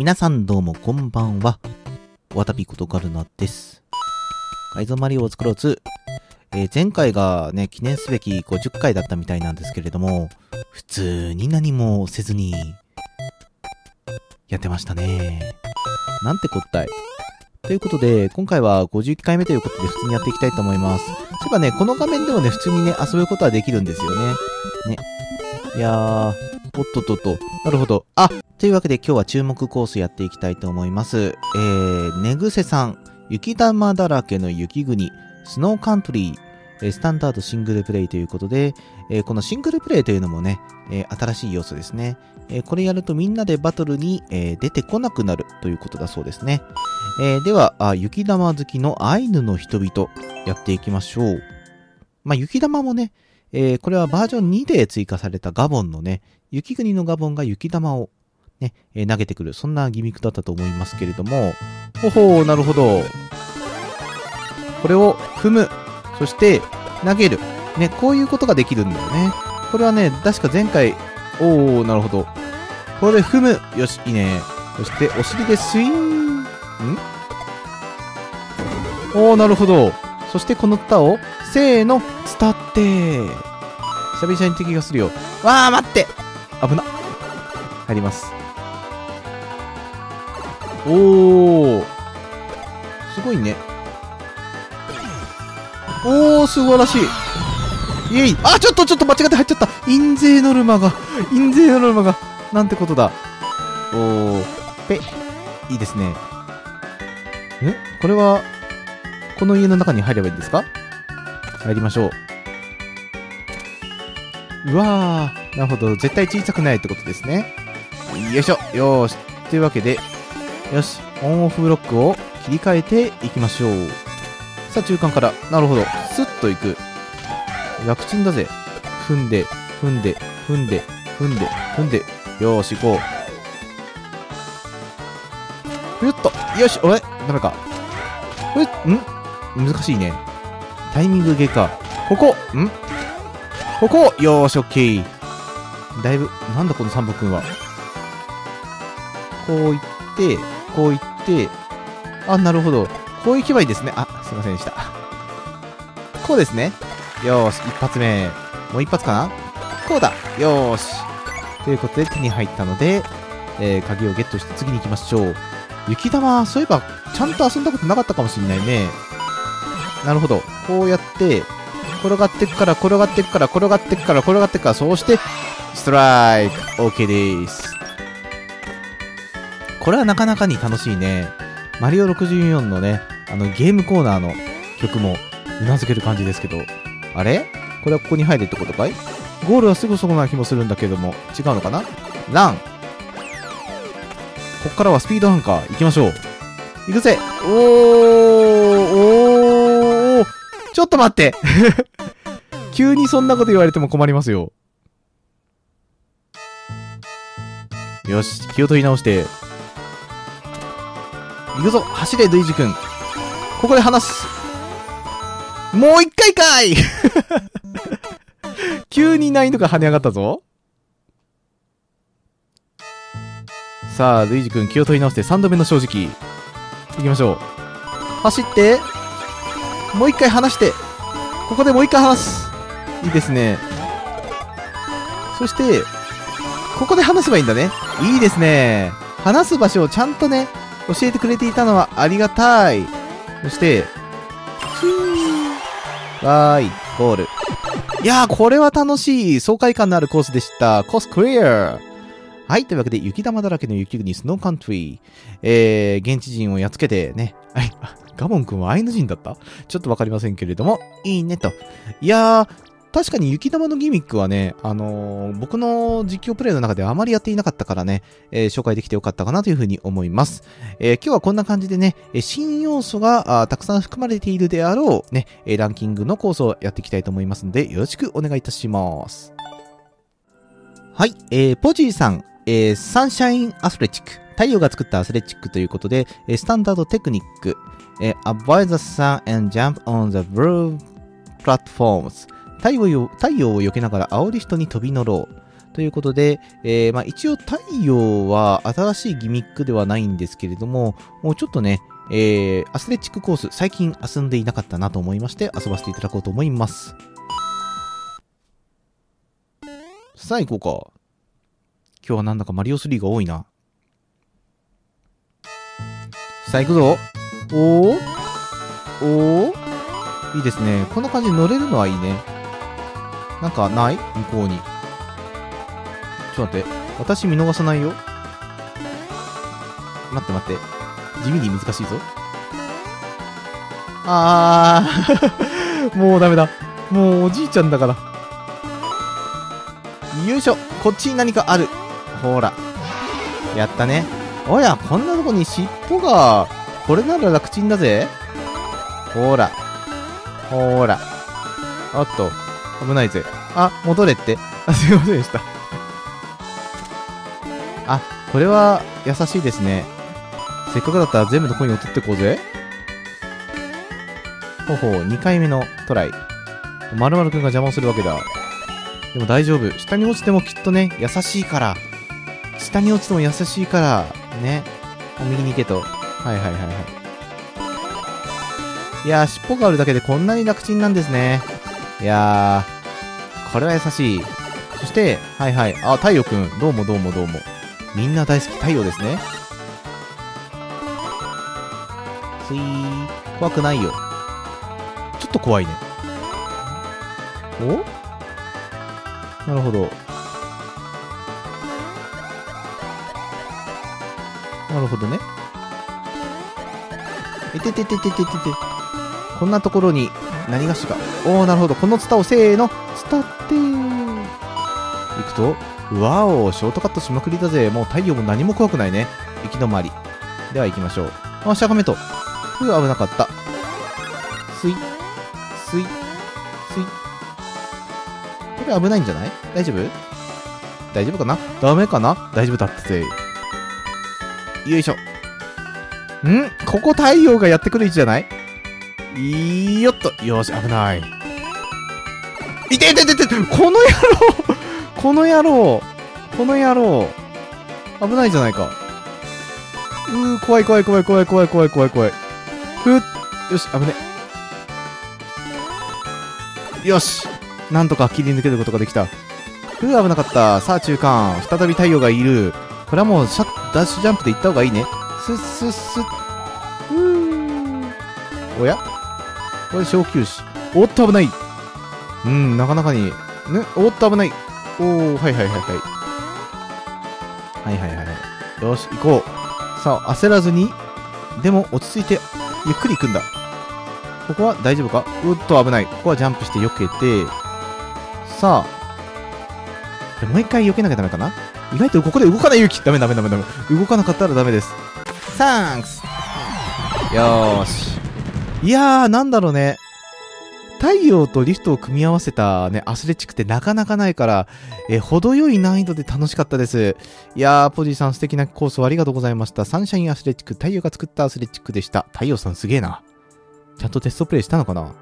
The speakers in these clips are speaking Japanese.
皆さんどうもこんばんは。わたびことガルナです。改造マリオを作ろう2。えー前回がね、記念すべき50回だったみたいなんですけれども、普通に何もせずに、やってましたね。なんてこったい。ということで、今回は51回目ということで普通にやっていきたいと思います。そういえばね、この画面でもね、普通にね、遊ぶことはできるんですよね。ね。いやー、おっとっとっと。なるほど。あ、というわけで今日は注目コースやっていきたいと思います。えー、寝癖さん、雪玉だらけの雪国、スノーカントリー、えースタンダードシングルプレイということで、えーこのシングルプレイというのもね、えー新しい要素ですね。えこれやるとみんなでバトルに、え出てこなくなるということだそうですね。えではあ、雪玉好きのアイヌの人々、やっていきましょう。まあ、雪玉もね、えーこれはバージョン2で追加されたガボンのね、雪国のガボンが雪玉をね、えー投げてくる、そんなギミックだったと思いますけれども、ほほう、なるほど。これを踏む、そして投げる。ね、こういうことができるんだよね。これはね、確か前回、おー、なるほど。これで踏む。よし、いいね。そして、お尻でスイーン。ん？おー、なるほど。そしてこの歌を、せーの、伝って。久々に敵がするよ。わー、待って危な。入ります。おー。すごいね。おー、素晴らしい。イェイあ、ちょっとちょっと間違って入っちゃった印税ノルマが、印税ノルマが、なんてことだ。おー、ぺ、いいですね。んこれは、この家の中に入ればいいんですか？入りましょう。うわー、なるほど。絶対小さくないってことですね。よいしょ。よーし。というわけで、よし。オンオフブロックを切り替えていきましょう。さあ、中間から。なるほど。スッといく。楽ちんだぜ。踏んで、踏んで、踏んで、踏んで、踏んで。よーし、行こう。ふっと。よし、おいダメか。ふっ、ん？難しいね。タイミングゲーか。ここん？ここよーし、オッケー。だいぶ、なんだこのサンボくんは。こう行って、こう行って、あ、なるほど。こう行けばいいですね。あ、すいませんでした。こうですね。よーし、一発目。もう一発かな？こうだよーし。ということで手に入ったので、えー、鍵をゲットして次に行きましょう。雪玉、そういえば、ちゃんと遊んだことなかったかもしんないね。なるほど。こうやって、転がってくから、転がってくから、転がってくから、転がってくから、そうして、ストライク !OK です。これはなかなかに楽しいね。マリオ64のね、あのゲームコーナーの曲もうなずける感じですけど、あれ？これはここに入るってことかい？ゴールはすぐそこな気もするんだけども、違うのかな？ランこっからはスピードハンカー行きましょう。行くぜおおちょっと待って 急にそんなこと言われても困りますよ。よし、気を取り直して。行くぞ走れ、ルイジ君ここで離すもう一回かい 急に難易度が跳ね上がったぞ。さあ、ルイジ君気を取り直して3度目の正直。行きましょう。走って。もう一回離して。ここでもう一回離す。いいですね。そして、ここで離せばいいんだね。いいですね。離す場所をちゃんとね、教えてくれていたのはありがたい。そして、ふーわーい、ゴール。いやー、これは楽しい。爽快感のあるコースでした。コースクリアはい、というわけで、雪玉だらけの雪国、スノーカントリー。えー、現地人をやっつけてね。はい、ガボン君はアイヌ人だった？ちょっとわかりませんけれども、いいねと。いやー、確かに雪玉のギミックはね、あのー僕の実況プレイの中ではあまりやっていなかったからね、えー紹介できてよかったかなというふうに思います。えー今日はこんな感じでね、新要素があたくさん含まれているであろう、ね、ランキングのコースをやっていきたいと思いますので、よろしくお願いいたします。はい、えー、ポジーさん、えーサンシャインアスレチック、太陽が作ったアスレチックということで、スタンダードテクニック、えー avoid the sun and jump on the blue platforms 太陽を太陽を避けながら煽る人に飛び乗ろう。ということで、えー、まあ一応太陽は新しいギミックではないんですけれども、もうちょっとね、えー、アスレチックコース、最近遊んでいなかったなと思いまして遊ばせていただこうと思います。さあ行こうか。今日はなんだかマリオ3が多いな。さあ行くぞ。おーおーいいですね。こんな感じで乗れるのはいいね。なんかない？向こうに。ちょっと待って。私見逃さないよ。待って待って。地味に難しいぞ。あー もうダメだ。もうおじいちゃんだから。よいしょ。こっちに何かある。ほら。やったね。おや、こんなとこに尻尾が。これなら楽ちんだぜ。ほら。ほら。おっと。危ないぜ。あ、戻れって。あ、すいませんでした。あ、これは優しいですね。せっかくだったら全部のコインを取ってこうぜ。ほほう、2回目のトライ。まるまるくんが邪魔をするわけだ。でも大丈夫。下に落ちてもきっとね、優しいから。下に落ちても優しいから。ね。右に行けと。はいはいはいはい。いやー、尻尾があるだけでこんなに楽ちんなんですね。いやー、これは優しい。そして、はいはい。あ、太陽くん。どうもどうもどうも。みんな大好き太陽ですね。スイー。怖くないよ。ちょっと怖いね。お？なるほど。なるほどね。いててててててて。こんなところに何がしか。おー、なるほど。このツタをせーの、ツタってー。いくと、わお、ショートカットしまくりだぜ。もう太陽も何も怖くないね。行き止まり。では行きましょう。あ、しゃがめと。ふう、危なかった。スイ、スイ、スイ。これ危ないんじゃない？大丈夫？大丈夫かな？ダメかな？大丈夫だってぜ。よいしょ。ん？ここ太陽がやってくる位置じゃない？いよっと。よし、危ない。いていてててこの野郎この野郎この野郎危ないじゃないか。うー、怖い怖い怖い怖い怖い怖い怖い怖い。ふっ。よし、危ね。よし。なんとか切り抜けることができた。ふう、危なかった。さあ、中間。再び太陽がいる。これはもうシャッ、ダッシュジャンプで行った方がいいね。すっすっすっ。おや？これ小休止。おっと危ない。うん、なかなかに。ね、おっと危ない。おー、はいはいはいはい。はいはいはい。よし、行こう。さあ、焦らずに。でも、落ち着いて、ゆっくり行くんだ。ここは大丈夫か？うっと危ない。ここはジャンプして避けて、さあ、もう一回避けなきゃダメかな？意外とここで動かない勇気ダメダメダメダメ。動かなかったらダメです。サンクスよーし。いやー、なんだろうね。太陽とリフトを組み合わせたね、アスレチックってなかなかないから、え程よい難易度で楽しかったです。いやー、ポジーさん素敵なコースをありがとうございました。サンシャインアスレチック、太陽が作ったアスレチックでした。太陽さんすげえな。ちゃんとテストプレイしたのかな？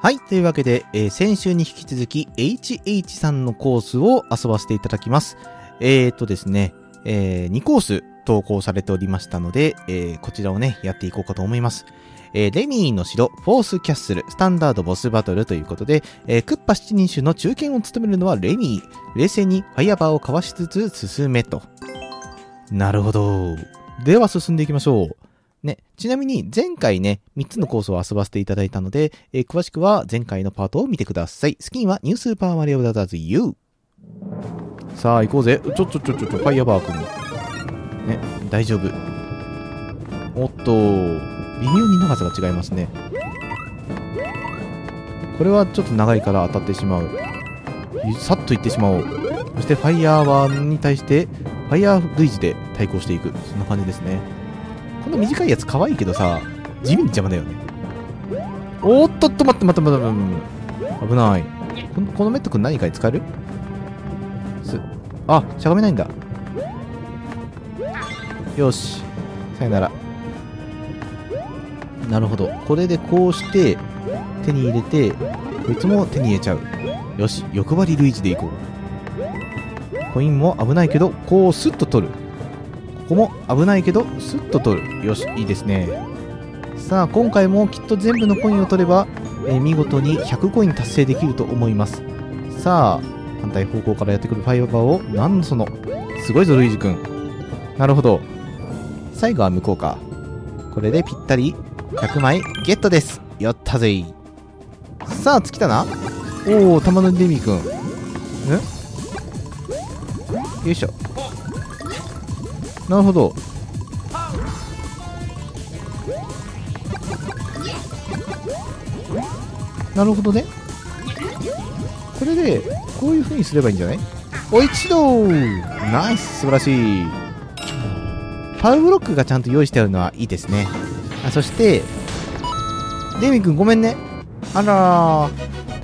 はい。というわけで、えー、先週に引き続き HH さんのコースを遊ばせていただきます。えーとですね、えー、2コース投稿されておりましたので、えー、こちらをね、やっていこうかと思います。えー、レミーの城、フォースキャッスル、スタンダードボスバトルということで、えー、クッパ七人衆の中堅を務めるのはレミー。冷静にファイアバーをかわしつつ進めと。なるほど。では進んでいきましょう。ね、ちなみに前回ね、3つのコースを遊ばせていただいたので、えー、詳しくは前回のパートを見てください。スキンはニュースーパーマリオブラザーズ U。さあ行こうぜ。ちょちょちょちょ、ファイアバー君。ね、大丈夫。おっと、微妙に長さが違いますね。これはちょっと長いから当たってしまう。さっといってしまおう。そしてファイヤーバーに対して、ファイヤールイジで対抗していく。そんな感じですね。この短いやつ可愛いけどさ、地味に邪魔だよね。おっとっと、待って待って待って待って。危ない。このこのメット君何かに使える？す、あ、しゃがめないんだ。よし。さよなら。なるほど。これでこうして、手に入れて、こいつも手に入れちゃう。よし、欲張りルイジでいこうコインも危ないけど、こうスッと取る。ここも危ないけど、スッと取る。よし、いいですね。さあ、今回もきっと全部のコインを取れば、えー見事に100コイン達成できると思います。さあ、反対方向からやってくるファイバーを、なんその、すごいぞ、ルイージ君。なるほど。最後は向こうか。これでぴったり100枚ゲットです。やったぜい。さあ、尽きたな。おお、玉のデミ君。んよいしょ。なるほど。なるほどね。これで、こういう風にすればいいんじゃない？お一度ナイス素晴らしいパウブロックがちゃんと用意してあるのはいいですね。あそして、デミ君ごめんね。あら。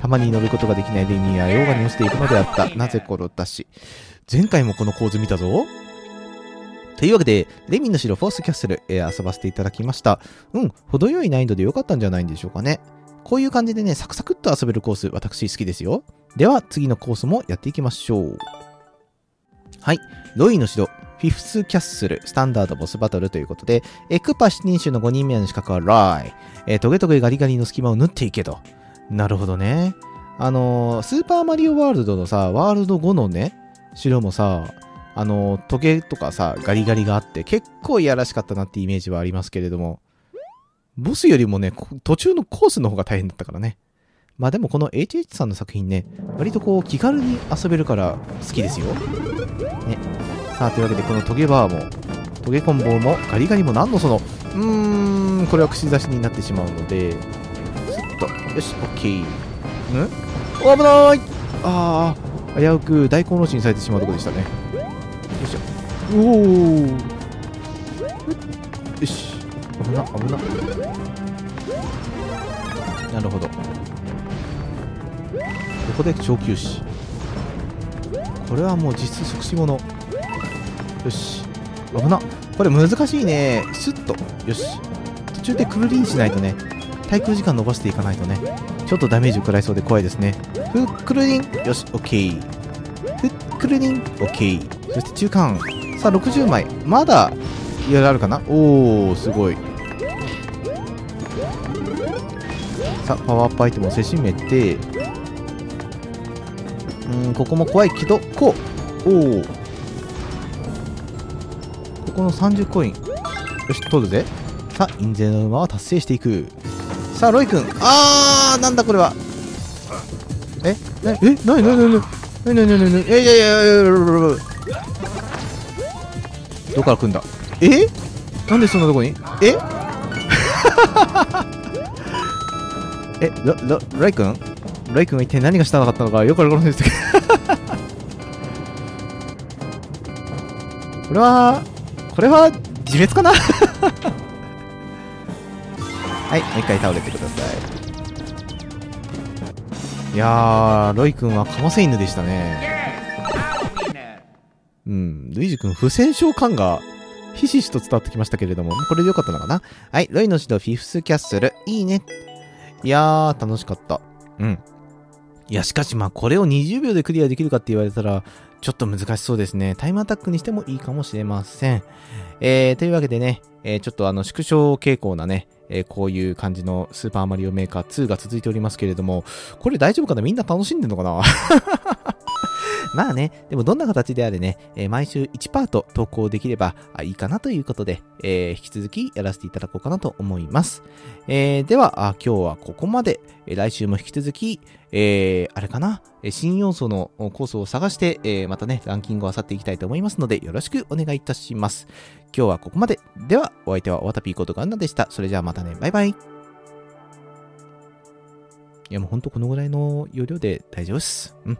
たまに乗ることができないデミは溶岩に落ちていくのであった。なぜ転ったし。前回もこの構図見たぞ。というわけで、レミの城フォースキャッスル、えー遊ばせていただきました。うん、程よい難易度で良かったんじゃないんでしょうかね。こういう感じでね、サクサクっと遊べるコース、私好きですよ。では、次のコースもやっていきましょう。はい。ロイの城、フィフスキャッスル、スタンダードボスバトルということで、えークパ7人衆の5人目の資格はライ。えトゲトゲガリガリの隙間を縫っていけと。なるほどね。あのスーパーマリオワールドのさ、ワールド5のね、城もさ、あのトゲとかさ、ガリガリがあって、結構いやらしかったなってイメージはありますけれども、ボスよりもね、途中のコースの方が大変だったからね。まあでもこの HH さんの作品ね、割とこう気軽に遊べるから好きですよ。ね。さあ、というわけでこのトゲバーも、トゲコンボもガリガリも何のその、うーん、これは串刺しになってしまうので、スッと、よし、オッケー。ん？危ないああ、危うく大根おろしにされてしまうところでしたね。よいしょ。おおよし。危な、危な。なるほど。ここで上級士。これはもう実質即死者。よし。危な。これ難しいね。スッと。よし。途中でクルリンしないとね。滞空時間伸ばしていかないとね。ちょっとダメージ食らいそうで怖いですね。ふっくるりん。よし、オッケー。ふっくるりん。オッケー。そして中間。さあ、60枚。まだ、いろいろあるかな？おー、すごい。さあ、パワーアップアイテムをせしめて、うん、ここも怖いけど、こう。おー。この30コイン。よし、取るぜ。さあ、印税の馬は達成していく。さあ、ロイ君。あー、なんだこれは。え？なえ？なになになになになになになにえいやいやいやいやどこから来んだ？え？なんでそんなとこに？え？え、ラ、ラ、ライ君？ライ君は一体何がしたかったのかよくわからないですけど。これはこれは自滅かな？はいもう一回倒れてくださいいやーロイ君はカマセイヌでしたねうん、ルイジ君、不戦勝感がひしひしと伝わってきましたけれども、これでよかったのかな？はい、ロイの指導フィフスキャッスル、いいね。いやー、楽しかった。うん。いや、しかしまあ、これを20秒でクリアできるかって言われたら、ちょっと難しそうですね。タイムアタックにしてもいいかもしれません。えー、というわけでね、えーちょっとあの、縮小傾向なね、えーこういう感じのスーパーマリオメーカー2が続いておりますけれども、これ大丈夫かな？みんな楽しんでんのかな？まあね、でもどんな形であれね、えー毎週1パート投稿できればいいかなということで、えー引き続きやらせていただこうかなと思います。えーでは、今日はここまで。来週も引き続き、えーあれかな、新要素のコースを探して、えーまたね、ランキングを漁っていきたいと思いますので、よろしくお願いいたします。今日はここまで。では、お相手はわたぴーことガンナでした。それじゃあまたね、バイバイ。いやもうほんとこのぐらいの容量で大丈夫です。うん。